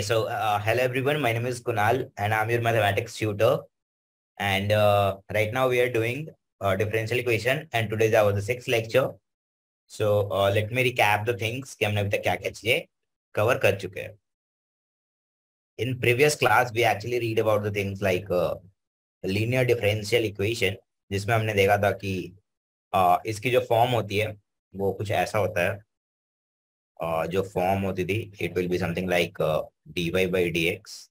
So, uh, hello everyone. My name is Kunal, and I'm your mathematics tutor. And uh, right now we are doing uh, differential equation, and today is our sixth lecture. So uh, let me recap the things कि हमने अभी तक क्या क्या चीज़ें cover कर चुके हैं. In previous class, we actually read about the things like uh, linear differential equation, जिसमें हमने देखा था कि uh, इसकी जो फॉर्म होती है वो कुछ ऐसा होता है uh, जो फॉर्म होती थी it will be something like dy by dx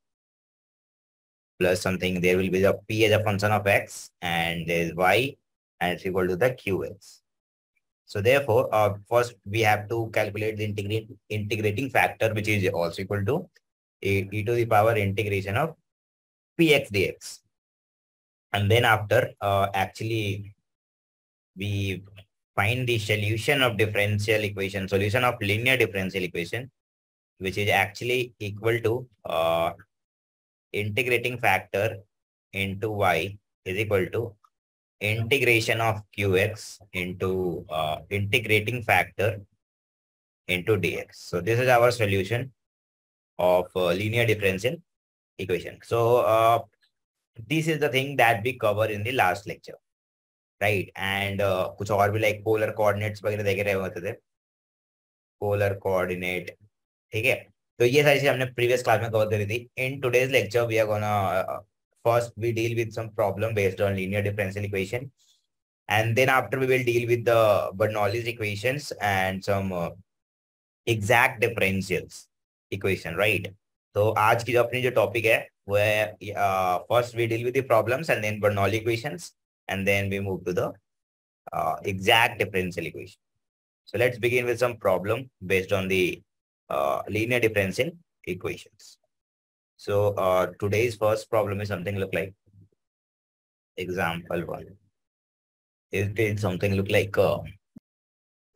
plus something there will be the p as a function of x and there is y and it's equal to the qx. So therefore, uh, first we have to calculate the integrate, integrating factor which is also equal to e, e to the power integration of px dx. And then after uh, actually we find the solution of differential equation, solution of linear differential equation which is actually equal to uh, integrating factor into y is equal to integration of qx into uh, integrating factor into dx. So this is our solution of uh, linear differential equation. So uh, this is the thing that we cover in the last lecture, right? And uh, कुछ और भी like polar coordinates वगैरह देख रहे होते थे polar coordinate ठीक है तो ये सारी चीज हमने प्रीवियस क्लास में कवर करी थी in today's lecture we are gonna first we deal with some problem based on linear differential equation and then after we will deal with the Bernoulli's equations and some uh, exact differentials equation right तो आज की जो अपनी जो topic है वो है first we deal with the problems and then Bernoulli equations and then we move to the uh, exact differential equation so let's begin with some problem based on uh, linear differential equations. So uh, today's first problem is something look like example one. It is something look like uh,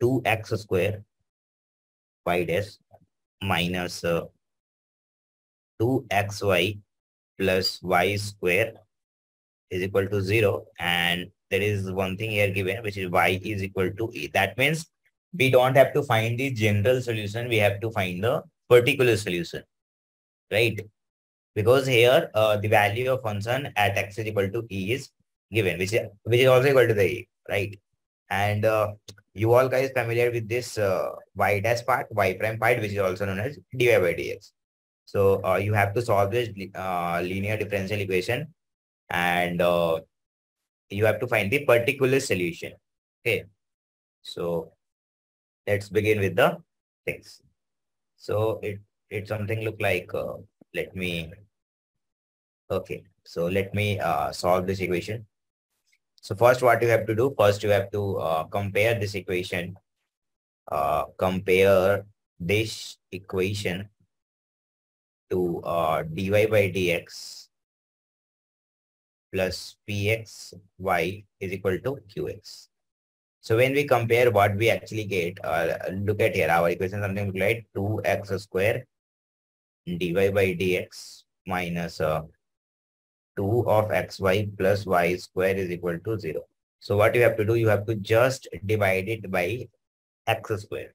2x square y dash minus uh, 2xy plus y square is equal to 0 and there is one thing here given which is y is equal to e. That means we don't have to find the general solution. We have to find the particular solution, right? Because here uh, the value of function at x is equal to e is given, which is, which is also equal to the e, right? And uh, you all guys familiar with this uh, y dash part, y prime part, which is also known as dy by dx. So uh, you have to solve this uh, linear differential equation and uh, you have to find the particular solution. Okay. So let's begin with the things. So it it something look like uh, let me okay. So let me uh, solve this equation. So first, what you have to do first, you have to uh, compare this equation. Uh, compare this equation to uh, dy by dx plus px y is equal to qx. So when we compare what we actually get, uh, look at here, our equation something like 2x square dy by dx minus uh, 2 of xy plus y square is equal to 0. So what you have to do, you have to just divide it by x square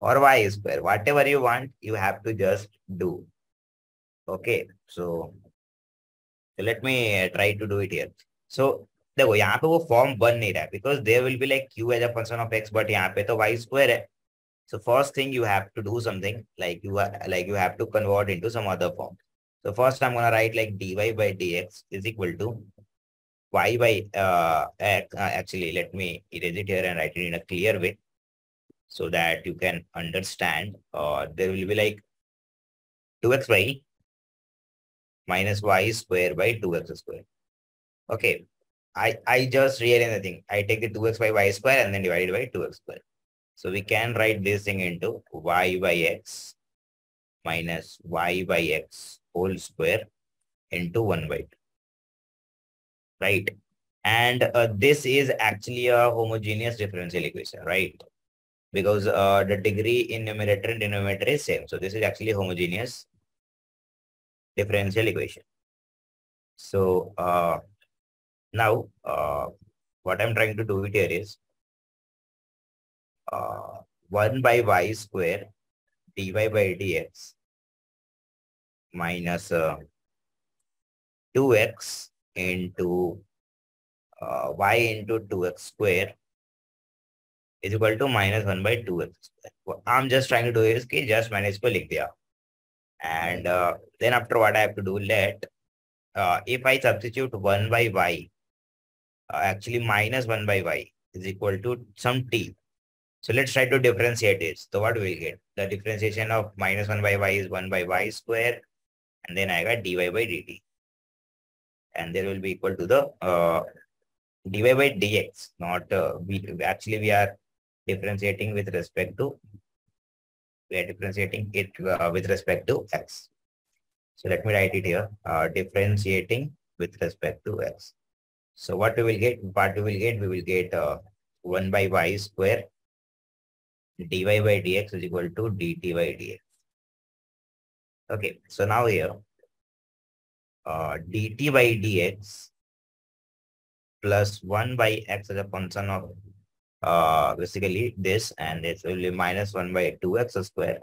or y square, whatever you want, you have to just do. Okay, so, so let me try to do it here. So देखो यहाँ पे वो form बन नहीं रहा है because there will be like q as a function of x but यहाँ पे तो वाई स्क्वायर है so first thing you have to do something like you are like you have to convert into some other form so first i'm going to write like dy by dx is equal to y by uh, x uh, actually let me erase it here and write it in a clear way so that you can understand uh, there will be like 2xy minus y square by 2x square okay I, I just rearrange the thing. I take the 2x by y square and then divide it by 2x square. So we can write this thing into y by x minus y by x whole square into 1 by 2. Right. And uh, this is actually a homogeneous differential equation, right? Because uh, the degree in numerator and denominator is same. So this is actually homogeneous differential equation. So uh, now, uh, what I'm trying to do it here is uh, 1 by y square dy by dx minus uh, 2x into uh, y into 2x square is equal to minus 1 by 2x square. What I'm just trying to do is ki just minus ko likh. And uh, then after what I have to do, let, uh, if I substitute 1 by y actually minus 1 by y is equal to some t. So let's try to differentiate it. So what do we get? The differentiation of minus 1 by y is 1 by y square. And then I got dy by dt. And there will be equal to the uh, dy by dx. Not uh, we actually we are differentiating with respect to we are differentiating it uh, with respect to x. So let me write it here. Uh, differentiating with respect to x. So what we will get? What we will get? We will get uh, 1 by y square dy by dx is equal to dt by dx. Okay, so now here, uh, dt by dx plus 1 by x as a function of uh, basically this and it will be minus 1 by 2x square.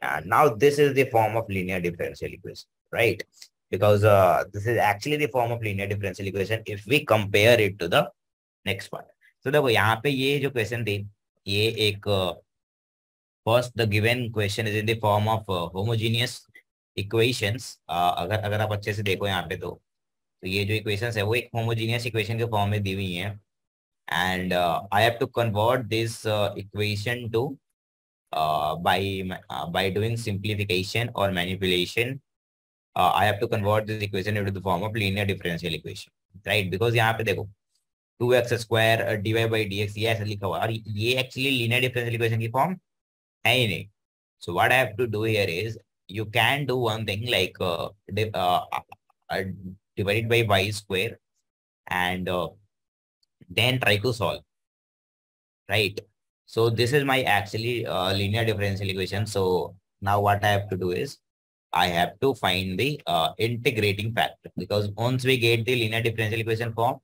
And now this is the form of linear differential equation, right? Because uh, this is actually the form of linear differential equation if we compare it to the next part. So देखो यहाँ पे ये जो question थी ये एक first the given question is in the form of homogeneous equations अगर अगर आप अच्छे से देखो यहाँ पे तो तो ये जो इक्वेशंस है वो एक होमोजीनियस इक्वेशन के फॉर्म में दी हुई है and I have to convert this equation to by uh, by doing simplification or manipulation uh, I have to convert this equation into the form of linear differential equation right because यहाँ पे देखो to x square D y by d x ये ऐसा लिखा हुआ और ये actually linear differential equation की फॉर्म है ही नहीं so what I have to do here is you can do one thing like uh, uh, uh, divided by y square and uh, then try to solve right so this is my actually uh, linear differential equation so now what i have to do is i have to find the uh, integrating factor because once we get the linear differential equation form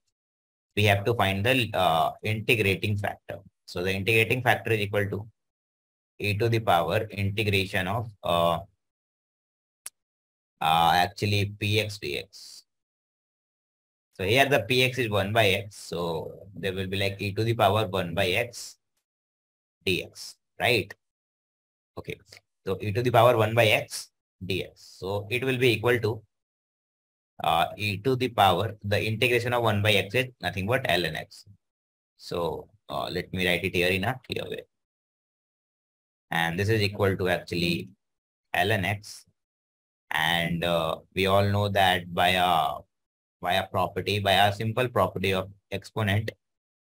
we have to find the uh, integrating factor. So the integrating factor is equal to e to the power integration of uh, uh, actually px dx. So here the px is 1 by x. So there will be like e to the power 1 by x dx, right? Okay. So e to the power 1 by x dx. So it will be equal to uh, e to the power, the integration of 1 by x is nothing but ln x. So uh, let me write it here in a clear way. And this is equal to actually ln x. And uh, we all know that by a, by a property, by a simple property of exponent,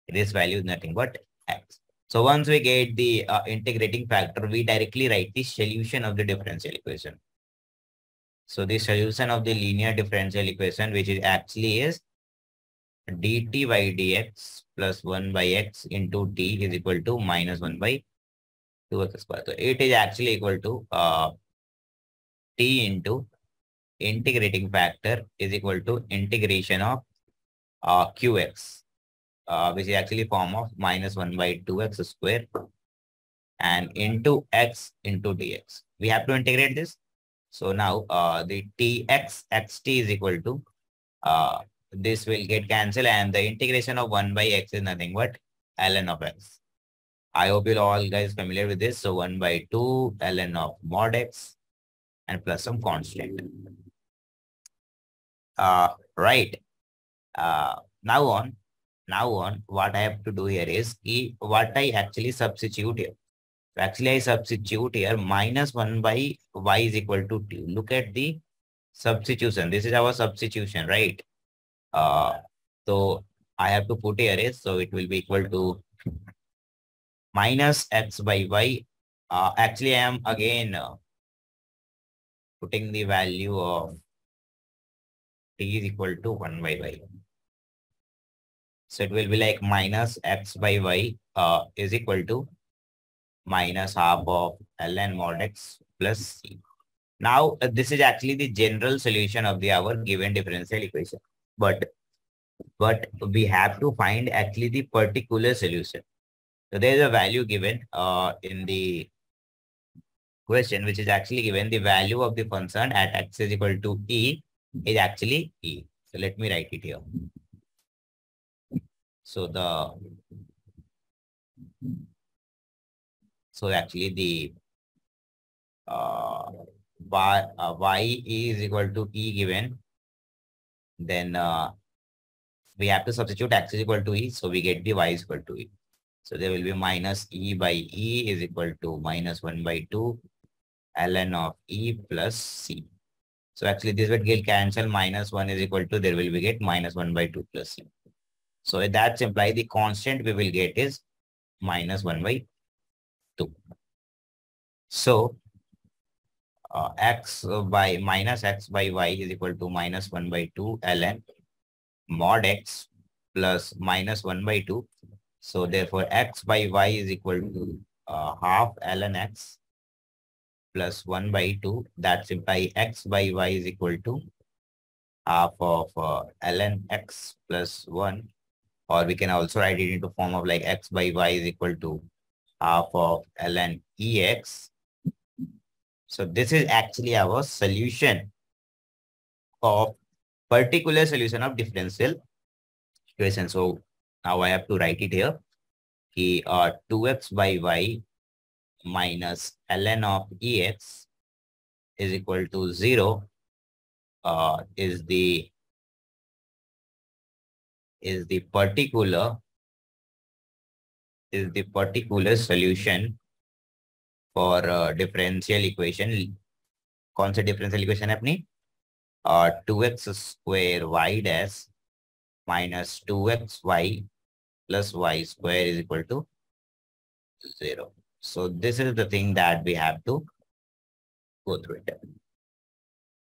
this value is nothing but x. So once we get the uh, integrating factor, we directly write the solution of the differential equation. So the solution of the linear differential equation, which is actually is dt by dx plus 1 by x into t is equal to minus 1 by 2x square. So it is actually equal to uh, t into integrating factor is equal to integration of uh, qx, uh, which is actually form of minus 1 by 2x square and into x into dx. We have to integrate this. So now uh, the tx xt is equal to uh, this will get cancelled and the integration of 1 by x is nothing but ln of x. I hope you all guys familiar with this. So 1 by 2 ln of mod x and plus some constant. Uh, right. Uh, now on, now on, what I have to do here is what I actually substitute here. Actually, I substitute here minus 1 by y is equal to 2. Look at the substitution. This is our substitution, right? Uh, so I have to put here is, so it will be equal to minus x by y. Uh, actually, I am again uh, putting the value of t is equal to 1 by y. So it will be like minus x by y uh, is equal to minus half of ln mod x plus c. Now, uh, this is actually the general solution of the our given differential equation. But, but we have to find actually the particular solution. So there is a value given uh, in the question, which is actually given the value of the function at x is equal to e is actually e. So let me write it here. So the so actually the uh, y, uh, y is equal to e given, then uh, we have to substitute x is equal to e, so we get the y is equal to e. So there will be minus e by e is equal to minus 1 by 2 ln of e plus c. So actually this will cancel minus 1 is equal to there will be get minus 1 by 2 plus c. So that implies the constant we will get is minus 1 by 2. So uh, x by minus x by y is equal to minus 1 by 2 ln mod x plus minus 1 by 2 so therefore, x by y is equal to uh, half ln x plus 1 by 2. That implies x by y is equal to half of uh, ln x plus 1. Or we can also write it into form of like x by y is equal to half of ln ex. So this is actually our solution of particular solution of differential equation. So now I have to write it here. Ki, uh, 2x by y minus ln of ex is equal to 0 uh, is the is the particular is the particular solution for uh, differential equation कौन सा differential equation है अपनी uh, 2x square y dash minus 2xy plus y square is equal to 0. So this is the thing that we have to go through it.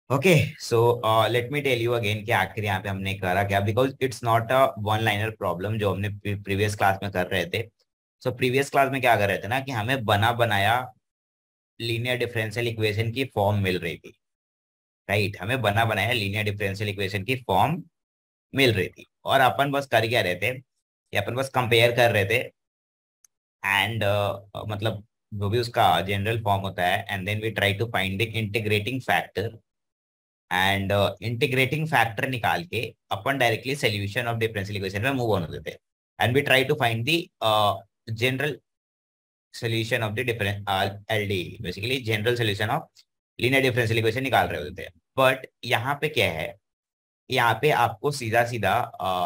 Okay, so uh, let me tell you again कि आखिर यहाँ पे हमने करा क्या because it's not a one liner problem जो हमने previous class में कर रहे थे. So previous class में क्या कर रहे थे ना कि हमें बना बनाया linear differential equation की form मिल रही थी. राइट Right, हमें बना बनाया linear differential equation की form मिल रही थी। और अपन बस कर क्या रहे थे? अपन बस कंपेयर कर रहे थे। एंड uh, मतलब जो भी उसका जनरल फॉर्म होता है and then we try to find the integrating factor and integrating factor निकाल के अपन directly solution of differential equation में मूव ऑन होते थे। And we try to find the general solution of the difference LD basically general solution of linear differential equation निकाल रहे होते थे but यहाँ पे क्या है? यहाँ पे आपको सीधा सीधा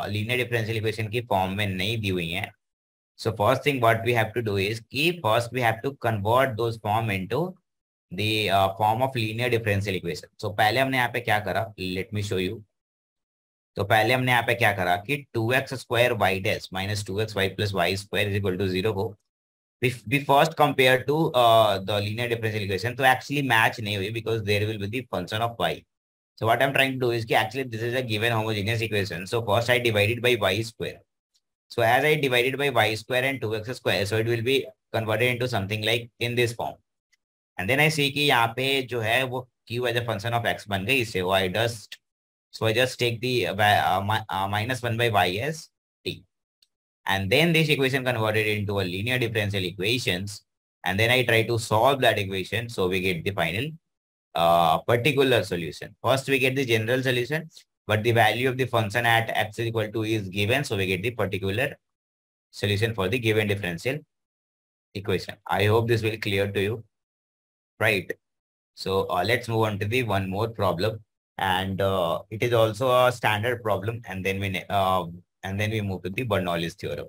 लीनियर डिफरेंशियल इक्वेशन की फॉर्म में नहीं दी हुई है। So first thing what we have to do is कि first we have to convert those form into the form of linear differential equation so पहले हमने यहाँ पे क्या करा? लेट मी शो यू तो पहले हमने यहाँ पे क्या करा कि two x square y dash minus two x y plus y square is equal to zero को be first compare to the linear differential equation तो एक्चुअली मैच नहीं हुई because there will be function of y so what am trying to do इसलिए this is a given homogeneous equation so first I divided by y square so as I divided by y square and two x square so it will be converted into something like in this form and then I see कि यहाँ पे जो है वो q as a function of x बन गई इससे वो डस्ट so I just take the uh, uh, uh, minus 1 by y as t. And then this equation converted into a linear differential equations. And then I try to solve that equation. So we get the final uh, particular solution. First, we get the general solution, but the value of the function at x is equal to is given. So we get the particular solution for the given differential equation. I hope this will clear to you. Right. So uh, let's move on to the one more problem. And uh, it is also a standard problem. And then we uh, and then we move to the Bernoulli's theorem.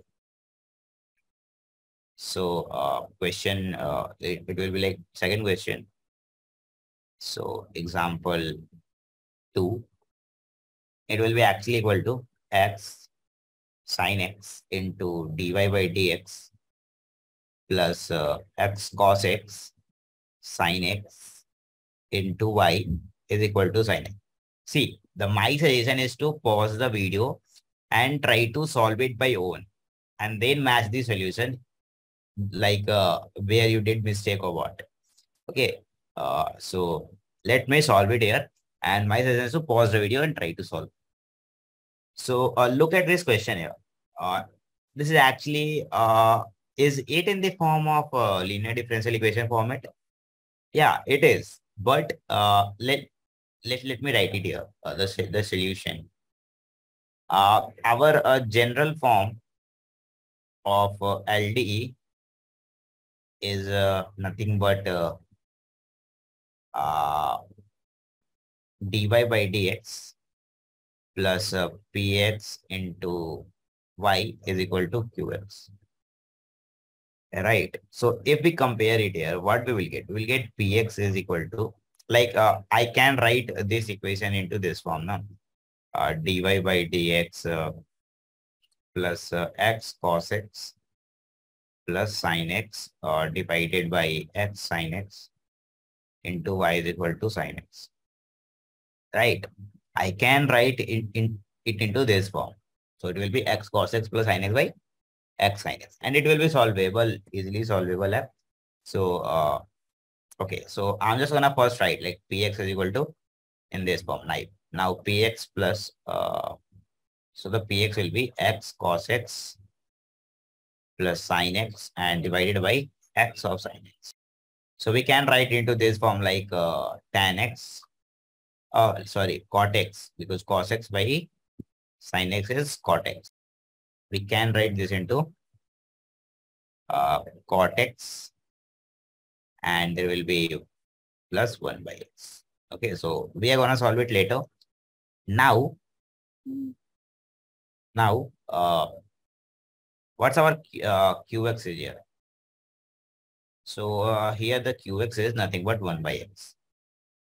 So uh, question, uh, it, it will be like second question. So example 2, it will be actually equal to x sine x into dy by dx plus uh, x cos x sine x into y is equal to sine x. See, the my suggestion is to pause the video and try to solve it by own and then match the solution like uh, where you did mistake or what. Okay, uh, so let me solve it here. And my suggestion is to pause the video and try to solve. So uh, look at this question here. Uh, this is actually, uh, is it in the form of linear differential equation format? Yeah, it is. But uh, let let let me write it here. Uh, the the solution. Uh, our uh, general form of uh, LDE is uh, nothing but uh, uh, dy by dx plus px into y is equal to qx. Right. So if we compare it here, what we will get? We will get px is equal to, like uh, I can write this equation into this form now. Uh, dy by dx uh, plus uh, x cos x plus sine x uh, divided by x sine x into y is equal to sine x. Right. I can write it, in, it into this form. So it will be x cos x plus sine x by x sine x. And it will be solvable, easily solvable. Eh? So, uh, okay. So I'm just going to first write like px is equal to in this form. Now, now px plus, uh, so the px will be x cos x plus sine x and divided by x of sine x. So we can write into this form like uh, tan x, oh sorry, cot x because cos x by sin x is cot x. We can write this into uh, cot x and there will be plus 1 by x. Okay, so we are going to solve it later. Now, now, uh, what's our uh, qx here? So uh, here the qx is nothing but 1 by x.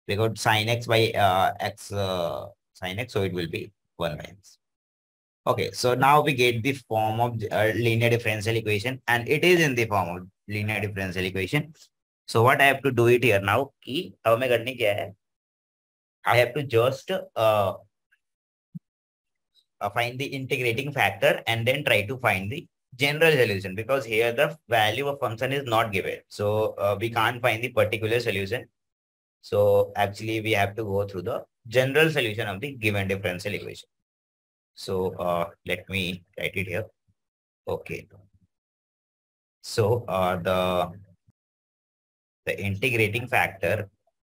We got sine x by uh, x uh, sine x, so it will be 1 by x. Okay, so now we get the form of uh, linear differential equation and it is in the form of linear differential equation. So what I have to do it here now, key, अब मैं करने क्या है? I have to just uh, uh, find the integrating factor and then try to find the general solution because here the value of function is not given. So uh, we can't find the particular solution. So actually we have to go through the general solution of the given differential equation. So uh, let me write it here. Okay. So uh, the, the integrating factor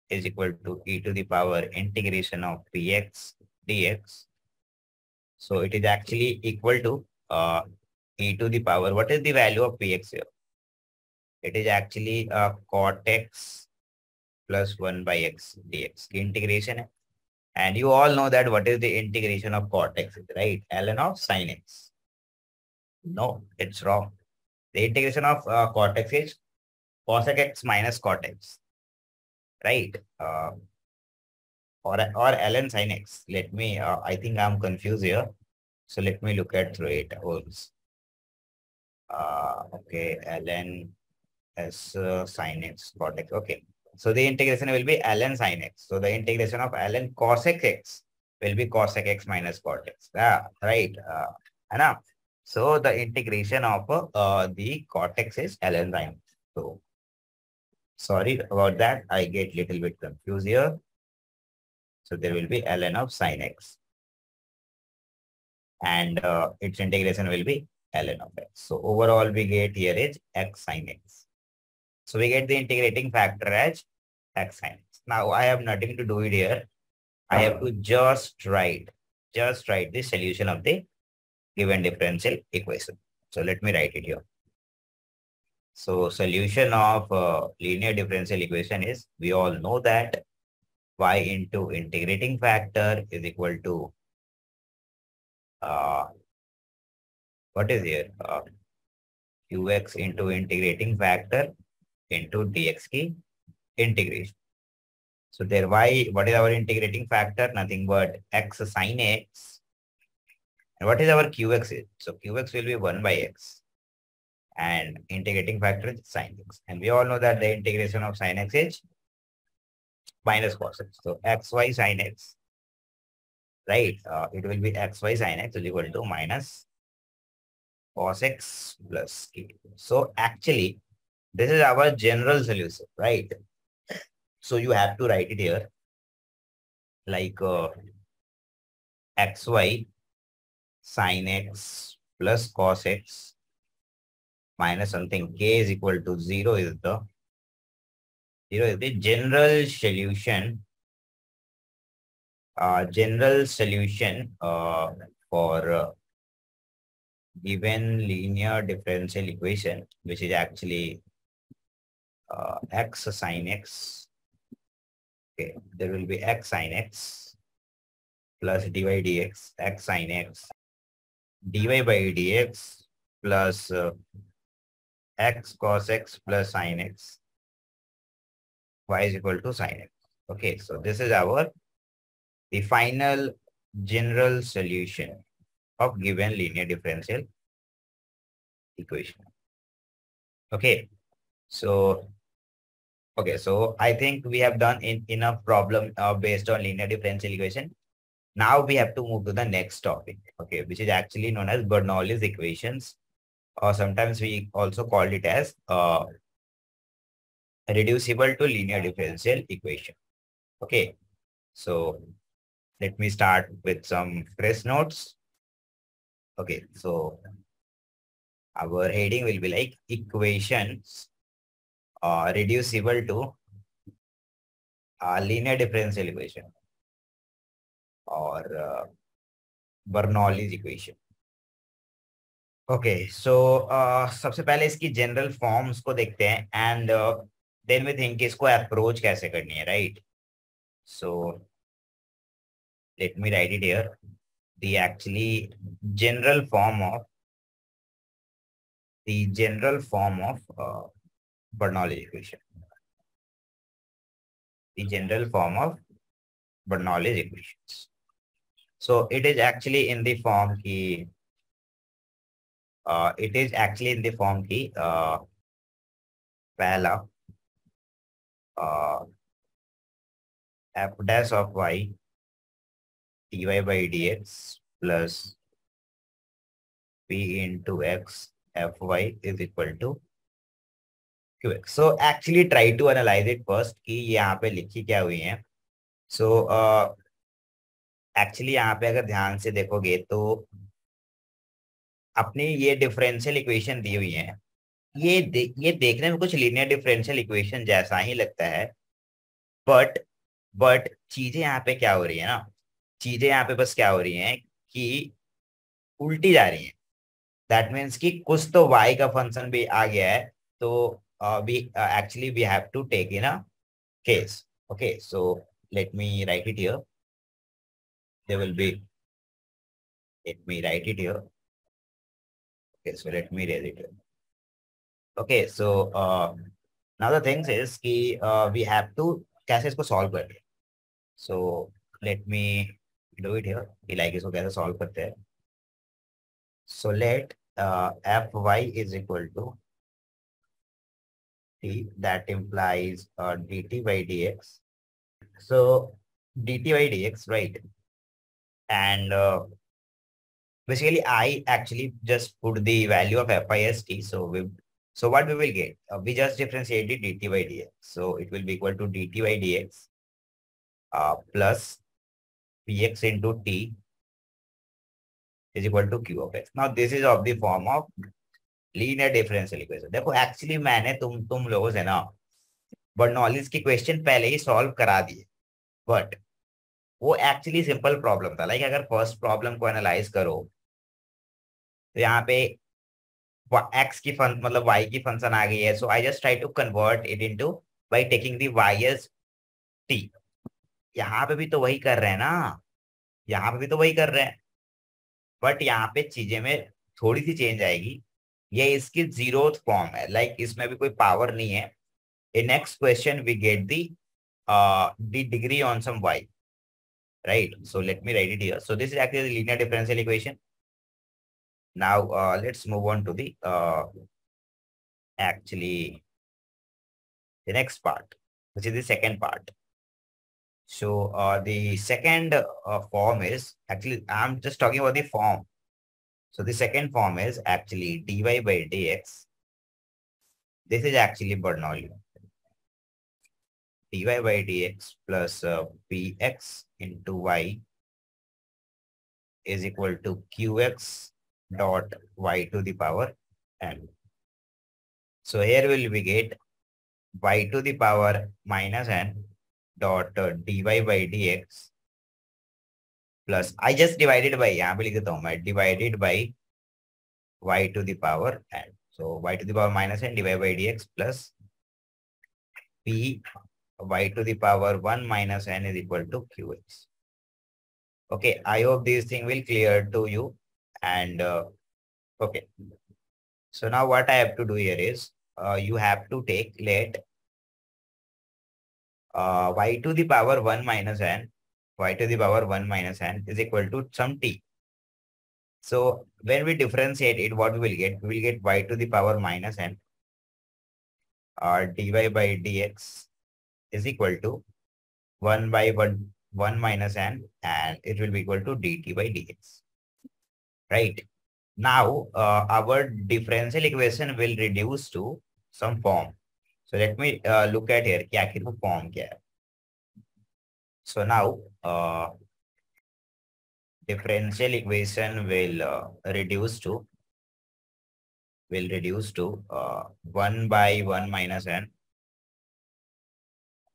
is equal to e to the power integration of px dx. So it is actually equal to uh, e to the power. What is the value of px here? It is actually a uh, cot x plus 1 by x dx. Integration. And you all know that what is the integration of cot x, right? ln of sin x. No, it's wrong. The integration of uh, cot x is cosec x minus cot x, right? Uh, or, or ln sin x. Let me, uh, I think I'm confused here. So let me look at through it. Uh, okay, ln s uh, sin x cot x. Okay. So the integration will be ln sin x. So the integration of ln cosec x will be cosec x minus cot x. Yeah, right. Uh, so the integration of uh, the cot x is ln sin. So sorry about that. I get little bit confused here. So there will be ln of sin x. And uh, its integration will be ln of x. So overall we get here is x sin x. So we get the integrating factor as x sin x. Now I have nothing to do it here. I have to just write, just write the solution of the given differential equation. So let me write it here. So solution of uh, linear differential equation is, we all know that y into integrating factor is equal to uh, what is here? Uh, qx into integrating factor into dx key integration. So there y, what is our integrating factor? Nothing but x sine x. And what is our qx? So qx will be 1 by x. And integrating factor is sine x. And we all know that the integration of sine x is minus cos x. So xy sine x, right? Uh, it will be xy sine x is equal to minus cos x plus k. So actually, this is our general solution, right? So you have to write it here like uh, xy sine x plus cos x minus something k is equal to 0 is the zero is the general solution. Uh, general solution uh, for uh, given linear differential equation, which is actually uh, x sine x. Okay, there will be x sine x plus dy dx, x sine x, dy by dx plus uh, x cos x plus sine x, y is equal to sine x. Okay, so this is our the final general solution of given linear differential equation. Okay, so okay, so I think we have done in, enough problem uh, based on linear differential equation. Now we have to move to the next topic, okay, which is actually known as Bernoulli's equations, or sometimes we also called it as uh, reducible to linear differential equation. Okay, so let me start with some press notes. Okay, so our heading will be like equations uh, reducible to a linear differential equation or uh, Bernoulli's equation. Okay so सबसे पहले इसकी general forms को देखते हैं and then we think इसको approach कैसे करनी है right so let me write it here the actually general form of the general form of Bernoulli equation the general form of Bernoulli equations so it is actually in the form की Uh, it is actually in the form key. Uh, पहला uh, f dash of y dy by dx plus p into x fy is equal to qx. So actually try to analyze it first कि यहाँ पे लिखी क्या हुई है. So uh, actually यहाँ पे अगर ध्यान से देखोगे तो अपनी ये डिफरेंशियल इक्वेशन दी हुई है। ये दे, ये देखने में कुछ लीनियर डिफरेंशियल इक्वेशन जैसा ही लगता है। बट बट चीज़ें यहाँ पे क्या हो रही है ना? चीज़ें यहाँ पे बस क्या हो रही हैं कि उल्टी जा रही हैं। दैट मीन्स कि कुछ तो वाई का फ़ंक्शन भी आ गया है तो we actually we have to take in a case okay so let me write it here there will be let me write it here. okay so let me raise it here okay so uh now the things is ki uh, we have to कैसे इसको solve करें so let me do it here कि like इसको कैसे solve करते हैं so let uh, fy is equal to t that implies uh, dt by dx so dt by dx right and uh, basically I actually just put the value of FIST. So we so what we will get? Uh, we just differentiated dt by dx. So it will be equal to dt by dx uh, plus px into t is equal to q of x. Now this is of the form of linear differential equation. देखो actually मैंने तुम तुम लोगों से ना Bernoulli's की question पहले ही solve करा दिए बट वो एक्चुअली सिंपल प्रॉब्लम था लाइक like अगर फ़र्स्ट प्रॉब्लम को एनालाइज करो तो यहाँ पे एक्स की फ़ंक्शन मतलब वाई की फ़ंक्शन आ गई है. So I just try to convert it into by taking the y as t यहाँ पे भी तो वही कर रहे हैं ना? यहाँ पे भी तो वही कर रहे हैं. बट यहाँ पे चीज़ें में थोड़ी सी चेंज आएगी. ये इसकी ज़ीरो फॉर्म है. लाइक like, इसमें भी कोई पावर नहीं है. Next question, we get the uh the degree on some y. Right? So, let me write it here. So, this is actually the linear differential now uh let's move on to the uh actually the next part which is the second part. So uh the second uh, form is actually i'm just talking about the form. So the second form is actually dy by dx. This is actually Bernoulli. dy by dx plus uh, px into y is equal to qx dot y to the power n. So here will we get y to the power minus n dot uh, dy by dx plus I just divided by यहाँ पे लिख देता हूँ मैं divided by y to the power n. So y to the power minus n divided by dx plus p y to the power 1 minus n is equal to qx. Okay, I hope this thing will clear to you. And uh, okay, so now what I have to do here is uh, you have to take let uh, y to the power 1 minus n, y to the power 1 minus n is equal to some t. So when we differentiate it, what we will get? We will get y to the power minus n or dy by dx is equal to 1 by 1, 1 minus n and it will be equal to dt by dx right? Now, uh, our differential equation will reduce to some form. So let me uh, look at here, kya the form kya? So now, uh, differential equation will uh, reduce to will reduce to uh, 1 by 1 minus n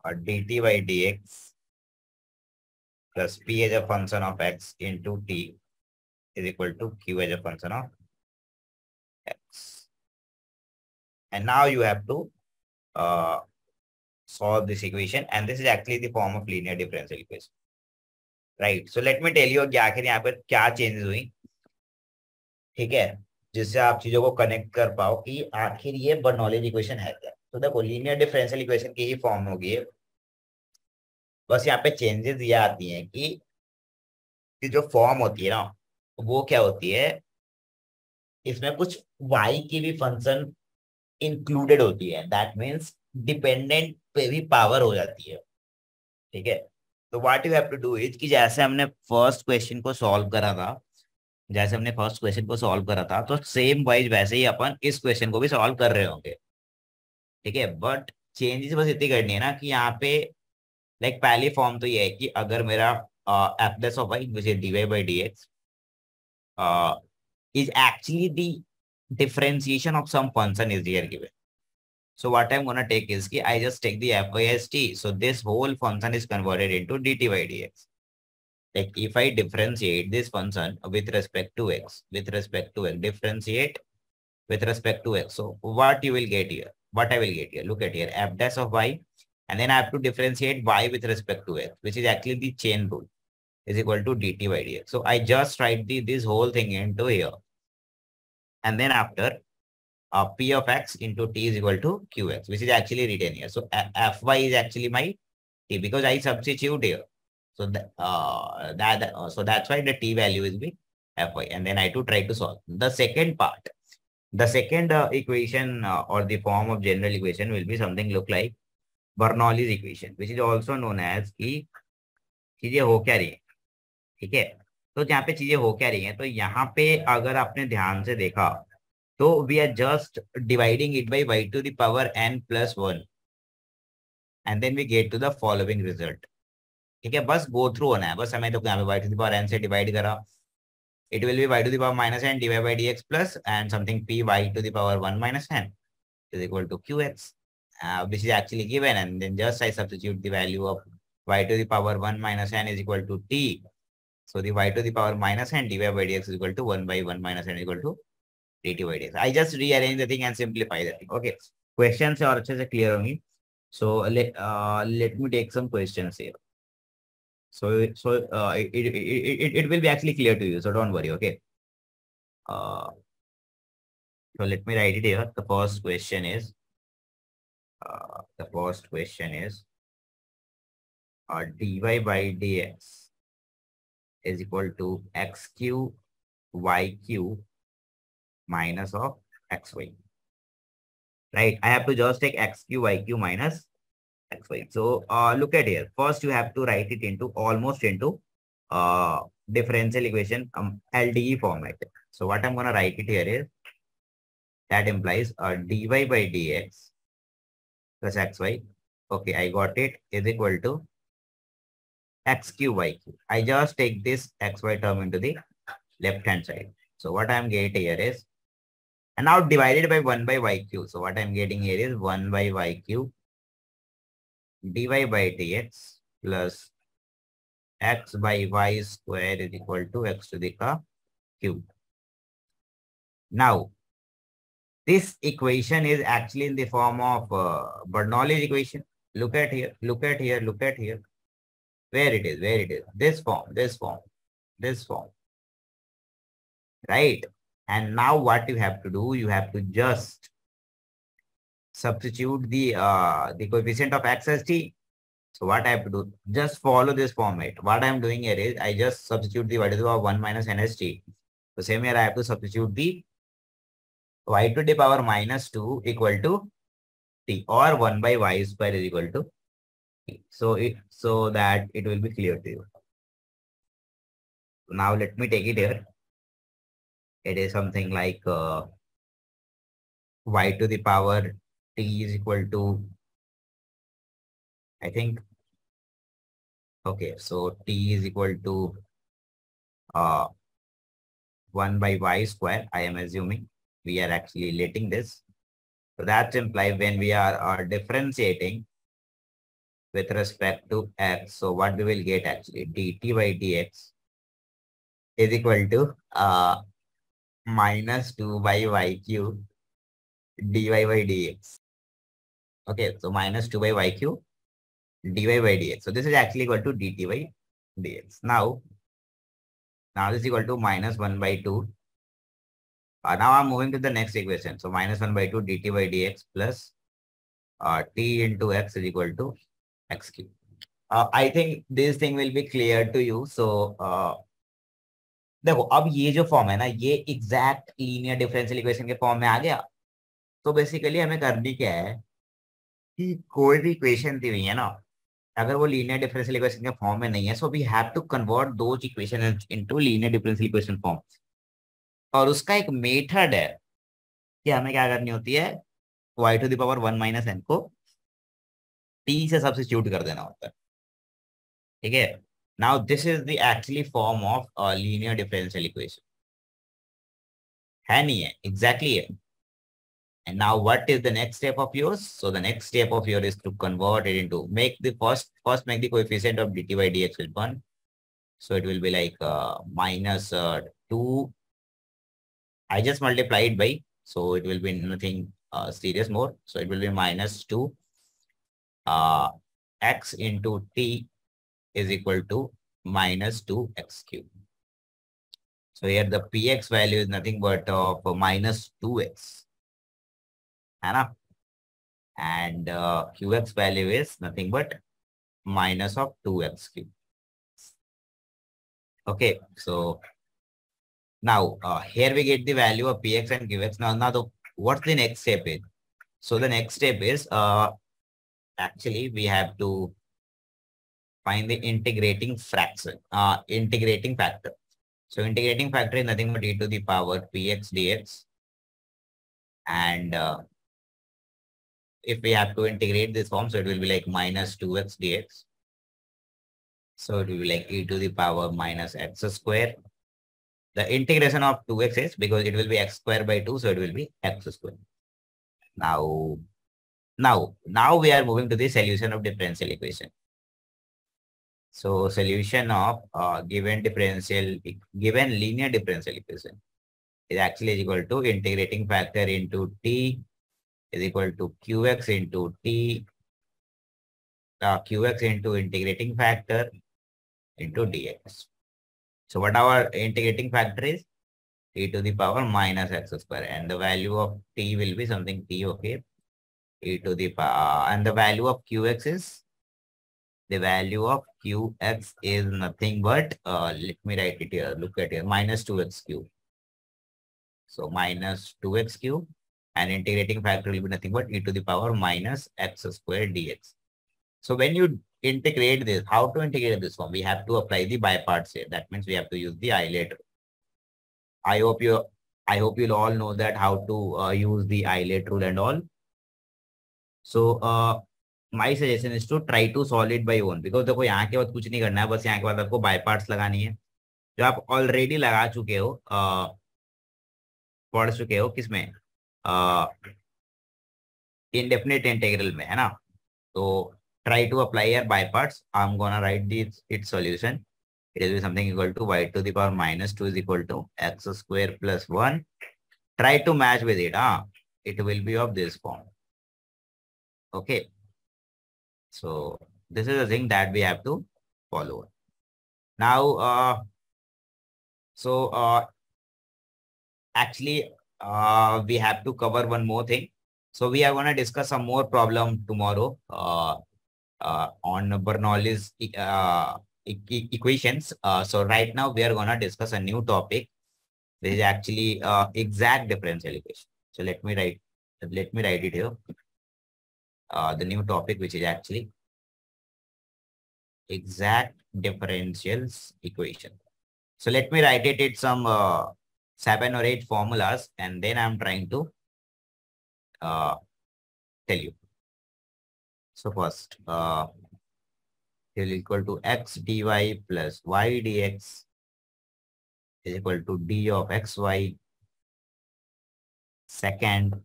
uh, dt by dx plus p as a function of x into t is equal to q as a function of x. And now you have to uh, solve this equation and this is actually the form of linear differential equation. Right. So let me tell you कि आखिर यहाँ पर क्या changes हुई ठीक है जिससे आप चीज़ों को कनेक्ट कर पाओ कि आखिर ये बर्नौलीज इक्वेशन है क्या तो देखो लीनियर डिफरेंशियल इक्वेशन की ही फॉर्म होगी है बस यहाँ पे चेंजेस ये आती हैं कि, कि जो फॉर्म होती है ना वो क्या होती है? इसमें कुछ वाई की भी फ़ंक्शन इंक्लूडेड होती है। दैट मीन्स डिपेंडेंट पे भी पावर हो जाती है। ठीक है? तो what you have to do कि जैसे हमने फ़र्स्ट क्वेश्चन को सॉल्व करा था, जैसे हमने फ़र्स्ट क्वेश्चन को सॉल्व करा था तो सेम वाइज वैसे ही अपन इस क्वेश्चन को भी सॉल्व कर रहे होंगे। ठीक है? बट चेंजेस बस इतनी करनी है ना कि यहाँ पे लाइक पहली फॉर्म तो ये है कि अगर मेरा f dash of y d y by d x Uh, is actually the differentiation of some function is here given. So what I'm going to take is ki I just take the f by s t. So this whole function is converted into dt by dx. Like if I differentiate this function with respect to x, with respect to x, differentiate with respect to x. So what you will get here? What I will get here? Look at here, f dash of y. And then I have to differentiate y with respect to x, which is actually the chain rule is equal to dt by dx. So I just write the, this whole thing into here. And then after uh, p of x into t is equal to qx, which is actually written here. So fy is actually my t because I substitute here. So that, uh, that uh, so that's why the t value is be fy. And then I to try to solve. The second part, the second uh, equation uh, or the form of general equation will be something look like Bernoulli's equation, which is also known as कि चीजें हो क्या रही है ठीक है? तो यहाँ पे चीज़ें हो क्या रही हैं? तो यहाँ पे अगर आपने ध्यान से देखा तो we are just dividing it by y to the power n plus one and then we get to the following result ठीक है? बस गो थ्रू होना है। बस हमें तो यहाँ पे y to the power n से डिवाइड करा। It will be y to the power minus n divide by d x plus and something p y to the power one minus n is equal to q x which is actually given and then just I substitute the value of y to the power one minus n is equal to t So the y to the power minus n dy by dx is equal to 1 by 1 minus n is equal to dt by dx. I just rearrange the thing and simplify the thing. Okay. Questions are just clear on me. So let, uh, let me take some questions here. So, so uh, it, it, it, it will be actually clear to you. So don't worry. Okay. Uh, so let me write it here. The first question is, uh, the first question is uh, dy by dx is equal to xq yq minus of xy. Right? I have to just take x cube y cube minus xy. So uh, look at here. First, you have to write it into almost into uh, differential equation um, LDE format. So what I'm going to write it here is that implies uh, dy by dx plus xy. Okay, I got it is equal to x cube y cube. I just take this xy term into the left hand side. So what I'm getting here is, and now divided by 1 by y cube. So what I'm getting here is 1 by y cube dy by dx plus x by y square is equal to x to the cube. Now, this equation is actually in the form of uh, Bernoulli's equation. Look at here, look at here, look at here. Where it is, where it is. This form, this form, this form. Right? And now what you have to do, you have to just substitute the uh, the coefficient of x as t. So what I have to do, just follow this format. What I am doing here is I just substitute the value of 1 minus nst. So same here I have to substitute the y to the power minus 2 equal to t or 1 by y square is equal to. So it so that it will be clear to you. Now let me take it here. It is something like uh, y to the power t is equal to I think okay so t is equal to uh 1 by y square I am assuming we are actually letting this. So that implies when we are, are differentiating with respect to x, so what we will get actually dt by dx is equal to uh, minus 2 by y cube dy by dx. Okay, so minus 2 by y cube dy by dx. So this is actually equal to dt by dx. Now, now this is equal to minus 1 by 2 uh, now I'm moving to the next equation. So minus 1 by 2 dt by dx plus uh, t into x is equal to x cube. Uh, I think this thing will be clear to you. So uh, देखो अब ये जो form है ना ये exact linear differential equation के form में आ गया तो बेसिकली हमें करनी क्या है कि कोई भी इक्वेशन दी हुई है ना अगर वो लीनियर डिफरेंशियल इक्वेशन के फॉर्म में नहीं है so we have to convert the equation into linear differential equation form और उसका एक मेथड है कि हमें क्या करनी होती है y to the power one minus n को टी से सब्सिट्यूट कर देना होता है ठीक है now this is the actually form of linear differential equation है नहीं है एग्जैक्टली है And now what is the next step of yours? So the next step of yours is to convert it into make the first first make the coefficient of dt by dx with one. So it will be like uh, minus uh, two I just multiply it by, so it will be nothing uh, serious more. So it will be minus 2 uh, x into t is equal to minus 2x cube. So here the px value is nothing but of minus 2x. And uh, qx value is nothing but minus of 2x cube. Okay, so now, uh, here we get the value of px and qx. Now, now the, what's the next step is? So the next step is, uh, actually, we have to find the integrating fraction, uh, integrating factor. So integrating factor is nothing but e to the power px dx. And uh, if we have to integrate this form, so it will be like minus 2x dx. So it will be like e to the power minus x square the integration of 2x is because it will be x square by 2, so it will be x square. Now, now, now we are moving to the solution of differential equation. So solution of uh, given differential, given linear differential equation is actually equal to integrating factor into t is equal to qx into t, uh, qx into integrating factor into dx. So what our integrating factor is? e to the power minus x square and the value of t will be something t of okay e to the power and the value of qx is the value of qx is nothing but uh, let me write it here look at here minus 2x cube so minus 2x cube and integrating factor will be nothing but e to the power minus x square dx so when you integrate this. How to integrate this form? We have to apply the by parts here. That means we have to use the Euler. I hope you I hope you'll all know that how to uh, use the Euler rule and all. So my suggestion is to try to solve it by own because देखो यहाँ के बाद कुछ नहीं करना है, बस यहाँ के बाद आपको बायपार्ट्स लगानी है। जो आप ऑलरेडी लगा चुके हो uh, पढ़ चुके हो किसमें इनडेफिनेट इंटेग्रल में, है ना? तो try to apply your by part I am gonna write this it solution it is something equal to y to the power minus two is equal to x square plus one try to match with it हाँ it will be of this form Okay. So this is the thing that we have to follow. Now, uh, so uh, actually, uh, we have to cover one more thing. So we are going to discuss some more problem tomorrow uh, uh, on Bernoulli's uh, equations. Uh, so right now we are going to discuss a new topic. This is actually uh, exact differential equation. So let me write, let me write it here. Uh, the new topic, which is actually exact differentials equation. So let me write it in some uh, seven or eight formulas, and then I'm trying to uh, tell you. So first, uh, equal to x dy plus y dx is equal to d of xy. Second,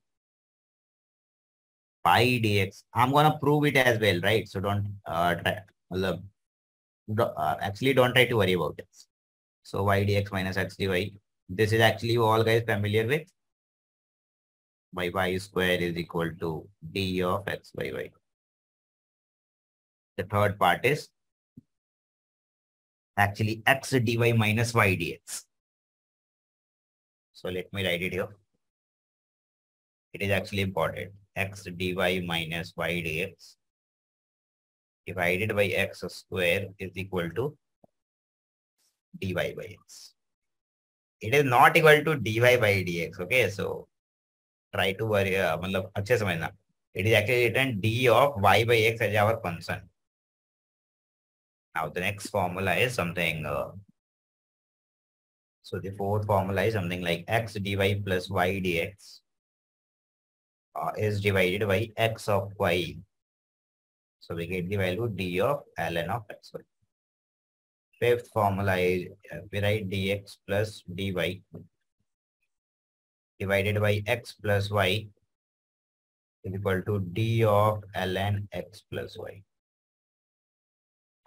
pi dx. I'm gonna prove it as well, right? So don't uh, try. Uh, actually, don't try to worry about it. So y dx minus x dy. This is actually all guys familiar with. y y square is equal to d of x by y. The third part is actually x dy minus y dx. So let me write it here. It is actually important x dy minus y dx divided by x square is equal to dy by x. It is not equal to dy by dx. Okay, so try to worry. Uh, मतलब अच्छे समझना. It is actually written d of y by x as our function. Now the next formula is something. Uh, so the fourth formula is something like x dy plus y dx uh, is divided by x of y. So we get the value d of ln of x. Fifth formula is uh, we write dx plus dy divided by x plus y is equal to d of ln x plus y.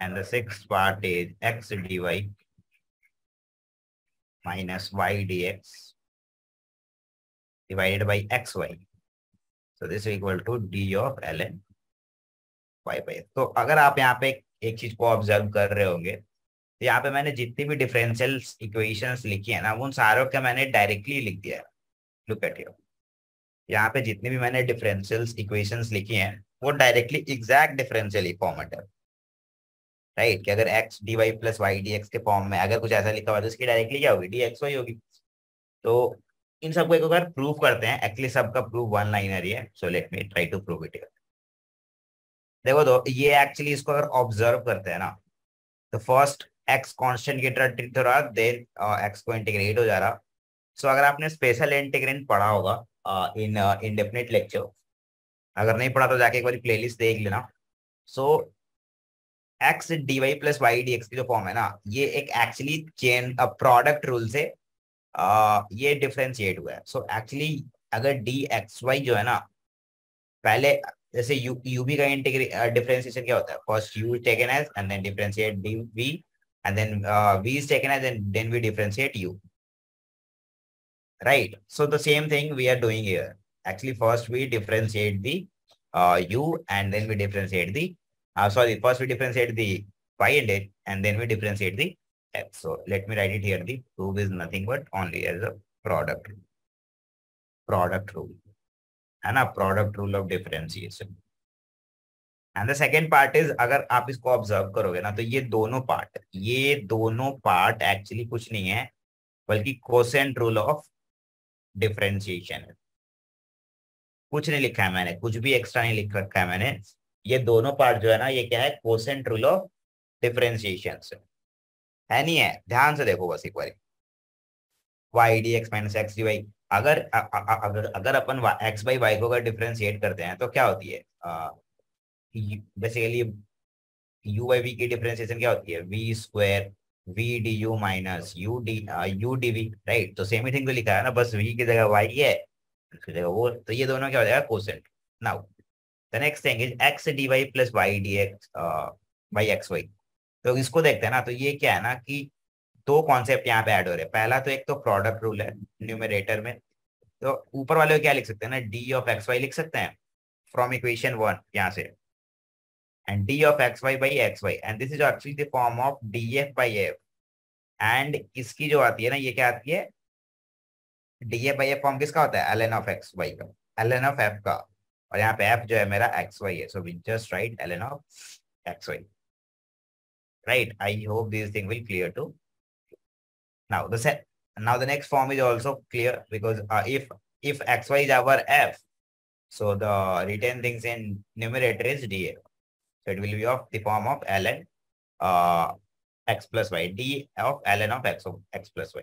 And the sixth part is x dy minus y dx divided by xy. This is equal to d of ln y by x. तो अगर आप यहाँ पे एक चीज़ को observe कर रहे होंगे तो यहाँ पे मैंने जितनी भी डिफरेंशियल इक्वेशंस लिखी है ना, उन सारों का मैंने डायरेक्टली लिख दिया है। लुक एट यू यहाँ पे जितनी भी मैंने डिफरेंशियल इक्वेशंस लिखी हैं, वो डायरेक्टली एग्जैक्ट डिफरेंशियल फॉर्मेट है। Right right? कि अगर x d y plus y d के फॉर्म में अगर कुछ ऐसा लिखा हुआ तो इसकी डायरेक्टली क्या होगी? डी एक्स वाई होगी। तो इन सबको एक बार प्रूव करते हैं। एक्चुअली सबका प्रूव वन लाइनर ही है। So let me try to prove it देखो तो ये एक्चुअली इसको अगर ऑब्ज़र्व करते हैं ना तो फ़र्स्ट एक्स कांस्टेंट की तरह ट्रीट हो रहा देन एक्स को इंटीग्रेट हो जा रहा। सो so, अगर आपने स्पेशल इंटीग्रेंट पढ़ा होगा इन इंडेफिनिट लेक्चर अगर नहीं पढ़ा तो जाके एक बार प्लेलिस्ट देख लेना। So x d y plus y d x की जो फॉर्म है ना ये एक एक्चुअली चेन प्रोडक्ट रूल से ये डिफ्रेंशिएट हुआ है सो एक्चुअली अगर डी एक्स वाई जो है ना पहले जैसे यू यू बी का इंटीग्रेट डिफरेंशिएशन क्या होता है first you taken as and then differentiate d we and then uh, v is taken as and then we differentiate u right so the same thing we are doing here actually first we differentiate the uh, u and then we differentiate the uh, sorry, first we differentiate the y and it, and then we differentiate the x. So, let me write it here. The proof is nothing but only as a product rule. Product rule. And a product rule of differentiation. And the second part is अगर आप इसको observe करोगे ना तो ये दोनों part ये दोनों पार्ट एक्चुअली कुछ नहीं है, बल्कि कोसेंट रूल ऑफ़ डिफरेंशिएशन है कुछ नहीं लिखा है मैंने, कुछ भी एक्स्ट्रा नहीं लिख रखा है मैंने ये दोनों पार्ट जो है ना, ये क्या है कोसेंट रूल ऑफ़ डिफरेंशिएशन है नहीं है ध्यान से देखो बस एक बार। Y d x minus x d y अगर अगर अगर अपन एक्स बाई वाई को अगर डिफरेंशिएट करते हैं तो क्या होती है? बेसिकली यू बाई वी की डिफरेंशिएशन क्या होती है? V square v d u minus u d u d v right तो सेम ही थिंग तो लिखा है ना, बस वी की जगह वाई है वो। तो ये दोनों क्या हो जाएगा? Quotient now the next thing is x d y plus y d x y x y तो इसको देखते हैं ना तो ये क्या है ना कि दो कॉन्सेप्ट यहाँ पे ऐड हो रहे हैं। पहला तो एक तो प्रोडक्ट रूल है न्यूमरेटर में। तो ऊपर वाले को क्या लिख सकते हैं ना? डी ऑफ़ एक्स वाई लिख सकते हैं। फ्रॉम इक्वेशन वन यहाँ से। And d of x y by x y and this is actually the form of d f by f and इसकी जो आती है ना, ये क्या आती है? D f by f form किसका होता है? L n of x y का। एल एन ऑफ़ एफ़ का। और यहाँ पे एफ़ जो है, मेरा एक्स वाई है। So we just write l n of x y right. I hope this thing will clear too. Now the set now the next form is also clear because uh, if if xy is our f so the written things in numerator is df so it will be of the form of ln uh, x plus y d of ln of x of x plus y.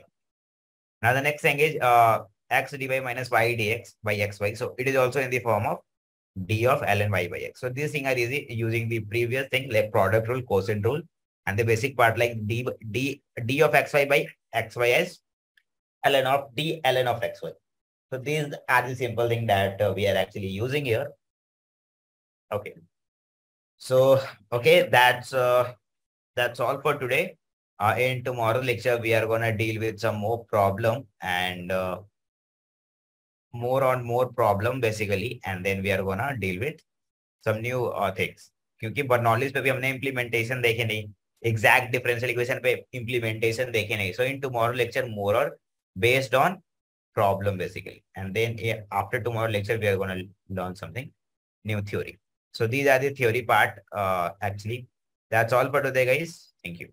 Now the next thing is uh, x dy minus y dx by xy so it is also in the form of d of ln y by x. So this thing are easy using the previous thing like product rule quotient rule and the basic part like d d d of xy by xy is ln of d ln of xy. So these are the simple thing that uh, we are actually using here. Okay. So okay, that's uh, that's all for today. Uh, in tomorrow lecture, we are gonna deal with some more problem and uh, more on more problem basically, and then we are gonna deal with some new uh, things. क्योंकि Bernoulli's पे भी हमने implementation देखे नहीं exact differential equation पे implementation देखे नहीं सो in tomorrow lecture मोर और based on problem basically and then after tomorrow lecture we are going to learn something new theory so these are the theory part uh, actually that's all for today guys thank you